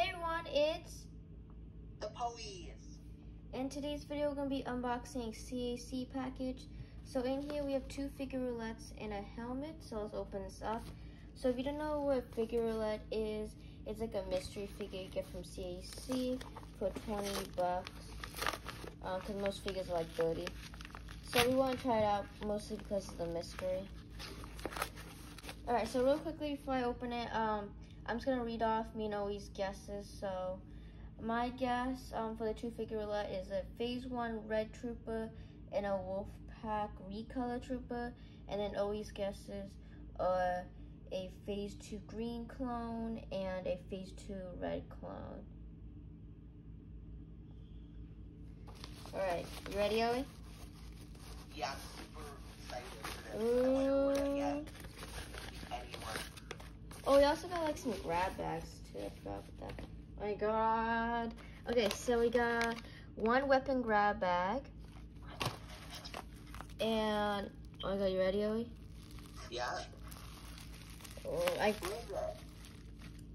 Hey everyone, it's The Poeys. in today's video we're gonna be unboxing CAC package. So in here we have two figure roulettes and a helmet. So let's open this up. So if you don't know what figure roulette is, it's like a mystery figure you get from CAC for 20 bucks. Because most figures are like 30. So we want to try it out mostly because of the mystery. Alright, so real quickly before I open it, um, I'm just gonna read off me and Oe's guesses. So my guess um, for the two figure roulette is a phase one red trooper and a wolf pack recolor trooper, and then Oe's guesses are a phase two green clone and a phase two red clone. Alright, you ready, Oe? Yeah, I'm super excited for this. I wonder what I get. Anyone. Oh, we also got like some grab bags too. I forgot about that. Oh my god. Okay, so we got one weapon grab bag. And, oh my god, you ready, Oe? Yeah. Oh, I,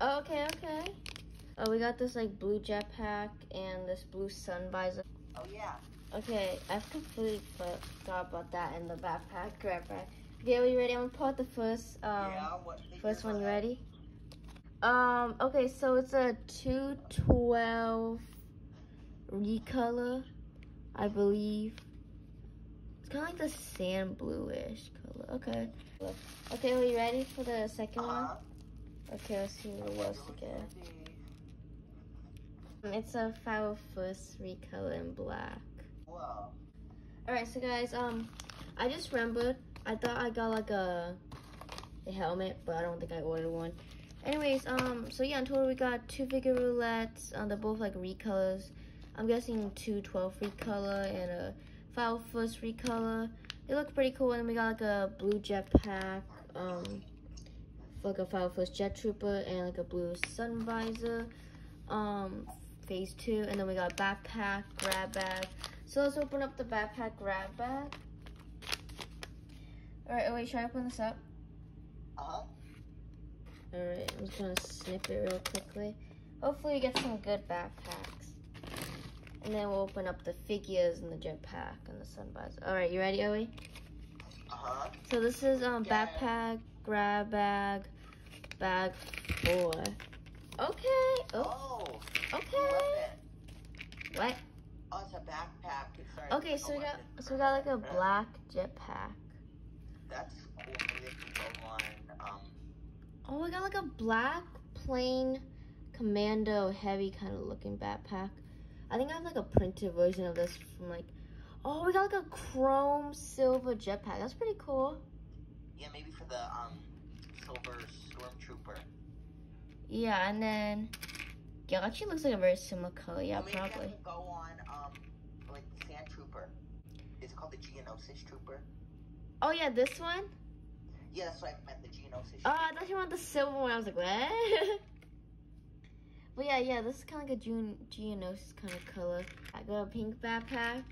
oh, okay, okay. Oh, we got this like blue jetpack and this blue sun visor. Oh yeah. Okay, I've completely forgot about that in the backpack grab bag. Okay, are you ready? I'm gonna pull out the first, um, yeah. First one, you ready? Um, okay, so it's a 212 recolor, I believe. It's kind of like the sand bluish color. Okay. Okay, are you ready for the 2nd Uh-huh. one? Okay, let's see what else to get. It's a Foul First recolor in black. Whoa. Alright, so guys, um, I just remembered. I thought I got like a, a helmet, but I don't think I ordered one. Anyways, um, so yeah, in total we got two figure roulettes. Um, they're both like recolors. I'm guessing two 12 recolor and a Foul First recolor. They look pretty cool. And we got like a blue jetpack, um, like a 501st jet trooper and like a blue sun visor. Um, phase two, and then we got backpack, grab bag. So let's open up the backpack grab bag. All right, wait, should I open this up? Uh-huh. All right, I'm just gonna snip it real quickly. Hopefully we get some good backpacks. And then we'll open up the figures and the jetpack and the sun visor. All right, you ready, Oe? Uh-huh. So this is um Yeah. backpack, grab bag, bag four. Okay, oh, Oh. okay. What? Oh, it's a backpack. Sorry. Okay, so we got so we got like a black jetpack. That's cool. Maybe they can go on. Um. Oh, we got like a black plain commando heavy kind of looking backpack. I think I have like a printed version of this from like, oh, we got like a chrome silver jetpack. That's pretty cool. Yeah, maybe for the um silver stormtrooper. Yeah, and then, yeah, actually looks like a very similar color. Yeah, maybe probably. go on um like the sand trooper. Is it called the Geonosis trooper? Oh yeah, this one? Yeah, that's what I meant. The Geonosis. Oh, I thought you wanted the silver one. I was like, what? but yeah, yeah, this is kind of like a June Geonosis kind of color. I got a pink backpack.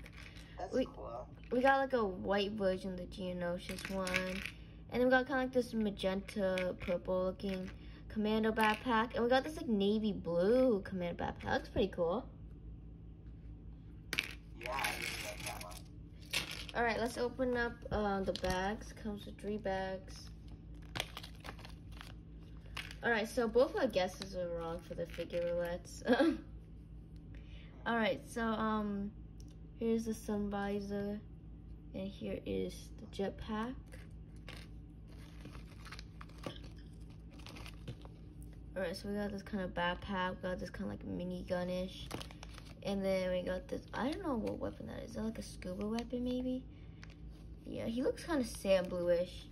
That's we- cool. We got like a white version of the Geonosis one. And then we got kind of like this magenta purple looking commando backpack. And we got this like navy blue commando backpack. That looks pretty cool. Yeah, I really like that one. All right, let's open up uh, the bags. Comes with three bags. All right, so both our guesses are wrong for the figure roulettes. All right, so um, here's the sun visor, and here is the jetpack. All right, so we got this kind of backpack. We got this kind of like mini gunish. And then we got this, I don't know what weapon that is. Is that like a scuba weapon maybe? Yeah, he looks kind of sand bluish.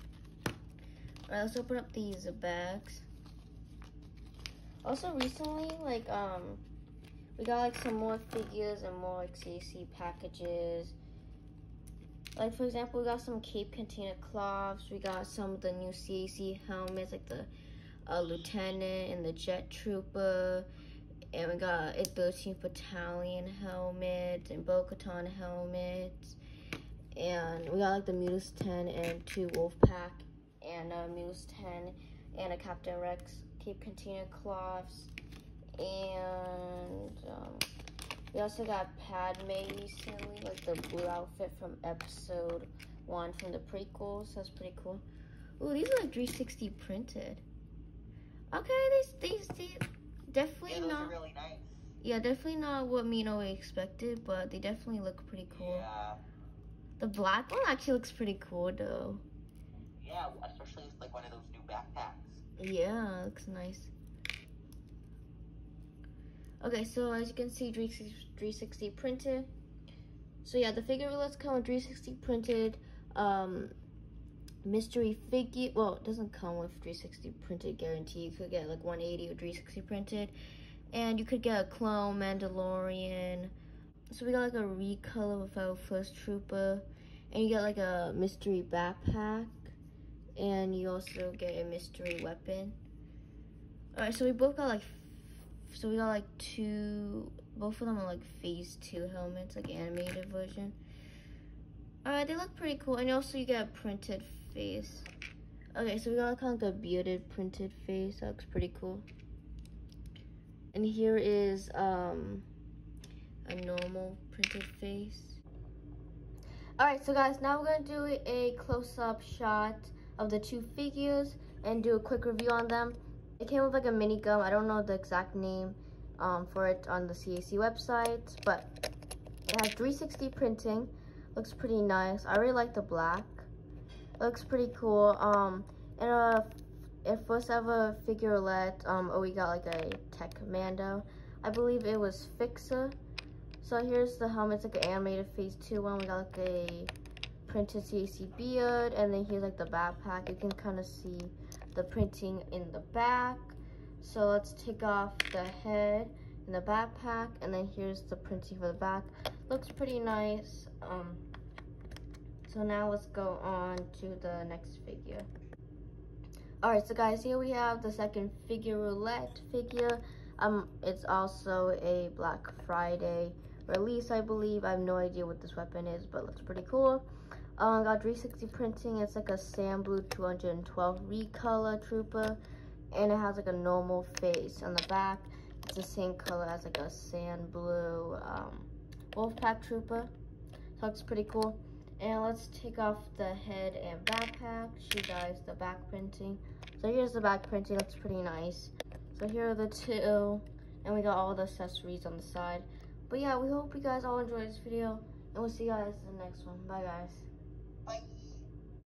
All right, let's open up these bags. Also recently, like, um, we got like some more figures and more like CC packages. Like for example, we got some Cape Container cloths. We got some of the new CAC helmets, like the uh, Lieutenant and the Jet Trooper. And we got a 13th Battalion helmet and Bo-Katan helmets. And we got like the Muse 10 and two Wolfpack and a Muse 10 and a Captain Rex Cape Container cloths. And um, we also got Padme recently, like the blue outfit from episode one from the prequels. That's pretty cool. Ooh, these are like 360 printed. Okay, these these these definitely Yeah, not. really nice. Yeah, definitely not what me and Oe expected, but they definitely look pretty cool. Yeah. The black one actually looks pretty cool though. Yeah, especially it's like one of those new backpacks. Yeah, looks nice. Okay, so as you can see, 360 printed. So yeah, the figure let's come with 360 printed um, mystery figure. Well, it doesn't come with 360 printed guarantee. You could get like 180 or 360 printed. And you could get a clone Mandalorian. So we got like a recolor of our First Trooper. And you get like a mystery backpack. And you also get a mystery weapon. Alright, so we both got like, so we got like two, both of them are like phase two helmets, like animated version. Alright, they look pretty cool. And also you get a printed face. Okay, so we got kind of like a bearded printed face. That looks pretty cool. And here is um a normal printed face. Alright, so guys, now we're gonna do a close-up shot of the two figures and do a quick review on them. It came with like a mini gum. I don't know the exact name um, for it on the CAC website, but it has 360 printing. Looks pretty nice. I really like the black. Looks pretty cool. Um, and uh, if first ever figurelette, um, oh, we got like a Tech Mando. I believe it was Fixer. So here's the helmet. It's like an animated phase two one. We got like a printed CAC beard. And then here's like the backpack. You can kind of see the printing in the back. So let's take off the head and the backpack. And then here's the printing for the back. Looks pretty nice. Um, so now let's go on to the next figure. Alright, so guys, here we have the second figure roulette figure. Um, it's also a Black Friday release, I believe. I have no idea what this weapon is, but looks pretty cool. Um, got 360 printing. It's like a Sand Blue 212 recolor trooper. And it has like a normal face on the back. It's the same color as like a Sand Blue um, Wolfpack trooper. So looks pretty cool. And let's take off the head and backpack. You guys the back printing. So here's the back printing. Looks pretty nice. So here are the two. And we got all the accessories on the side. But yeah, we hope you guys all enjoyed this video. And we'll see you guys in the next one. Bye, guys.